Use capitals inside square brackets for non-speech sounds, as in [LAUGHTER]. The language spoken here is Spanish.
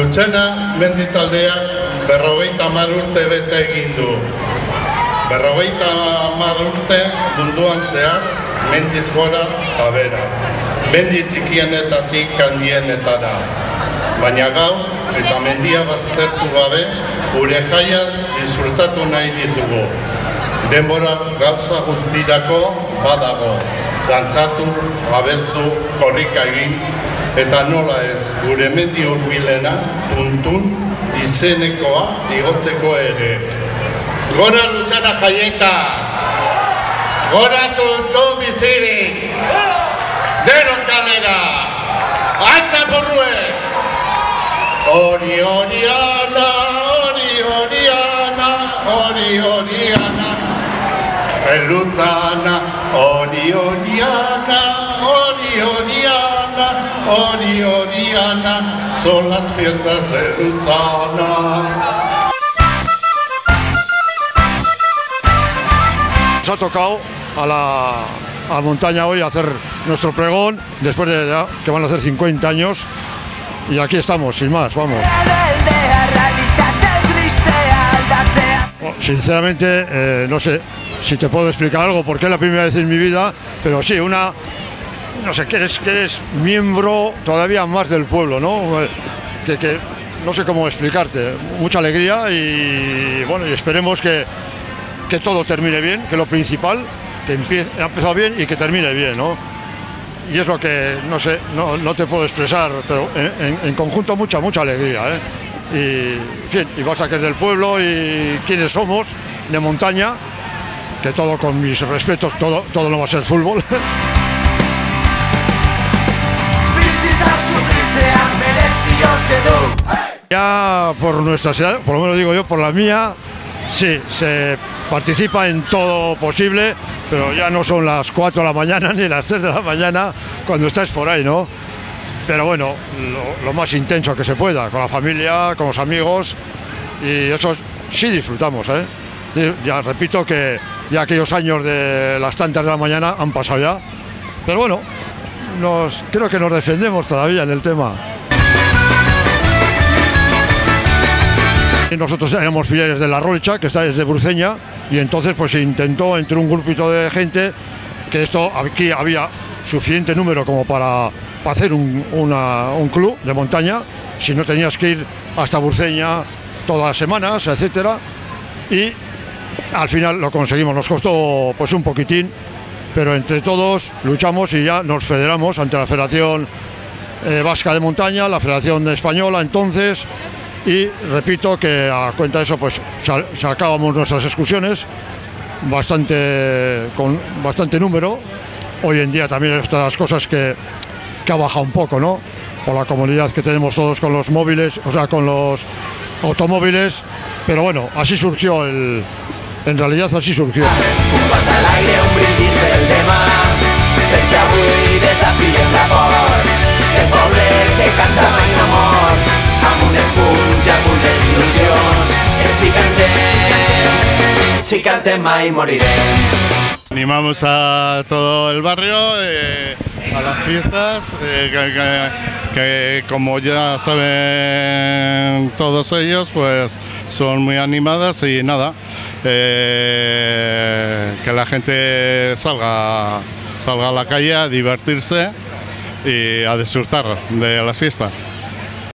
Lutxena menditaldeak berrogeita hamar urte bete egin du. Berrogeita hamar urte munduan zehar mendiz gora eta bera. Mendi txikienetatik handienetara. Baina gau eta mendia baztertu gabe, gure jaian disfrutatu nahi ditugu. Denbora gauza guztirako badago. Dantzatu, abestu, korrika egin, eta nola ez gure mendi urbilena puntun izenekoa igotzeko ere. Gora lutxana jaieta! Gora tuntu bizirik! Dero kalera! Atza burruek! Hori horiana, hori horiana, hori horiana, Lutzana, horiana, hori horiana, son las fiestas de Lutzana. Nos ha tocado a la, a la montaña hoy hacer nuestro pregón, después de ya, que van a hacer 50 años, y aquí estamos, sin más, vamos. Sinceramente, eh, no sé si te puedo explicar algo, porque es la primera vez en mi vida, pero sí, una, no sé, que eres, que eres miembro todavía más del pueblo, ¿no? Que, que no sé cómo explicarte, mucha alegría y bueno, y esperemos que, que todo termine bien, que lo principal, que empiece, ha empezado bien y que termine bien, ¿no? Y es lo que, no sé, no, no te puedo expresar, pero en, conjunto mucha, mucha alegría, ¿eh? Y vas a que es del pueblo y quiénes somos, de montaña, que todo con mis respetos, todo, todo no va a ser fútbol. [LAUGHS] Ya por nuestra edad, por lo menos digo yo, por la mía, sí, se participa en todo posible, pero ya no son las 4 de la mañana [LAUGHS] ni las 3 de la mañana cuando estás por ahí, ¿no? Pero bueno, lo, lo más intenso que se pueda, con la familia, con los amigos, y eso sí disfrutamos, ¿eh? Ya repito que ya aquellos años de las tantas de la mañana han pasado ya, pero bueno, nos, creo que nos defendemos todavía en el tema. Y Nosotros éramos filiales de La Rolcha, que está desde Bruceña, y entonces pues se intentó entre un grupito de gente que esto aquí había suficiente número como para, hacer un, un club de montaña, si no tenías que ir hasta Bruceña todas las semanas, etcétera, y al final lo conseguimos, nos costó pues un poquitín, pero entre todos luchamos y ya nos federamos ante la Federación eh, Vasca de Montaña, la Federación Española entonces, y repito que a cuenta de eso pues sa- sacábamos nuestras excursiones bastante con bastante número. Hoy en día también es otra de las cosas que, que ha bajado un poco, ¿no? Por la comodidad que tenemos todos con los móviles, o sea, con los automóviles, pero bueno, así surgió el en realidad así surgió. Un got a l'aire, un brindis Animamos a todo el barrio eh, a las fiestas, eh, que, que- como ya saben todos ellos, pues son muy animadas y nada, eh, que la gente salga, salga a la calle a divertirse y a disfrutar de las fiestas.